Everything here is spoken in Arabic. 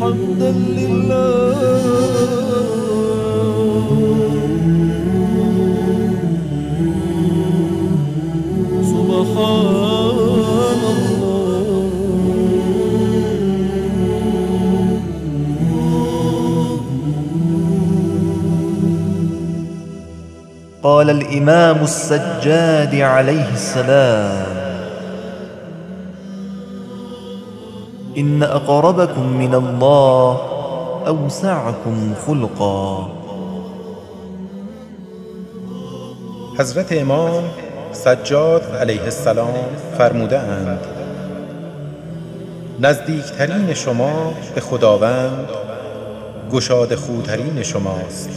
حمدا لله. سبحان الله. قال الإمام السجاد عليه السلام. إن أقربكم من الله أوسعكم خلقا. حضرت امام سجاد علیه السلام فرموده اند نزدیکترین شما به خداوند گشاد خودترین شماست.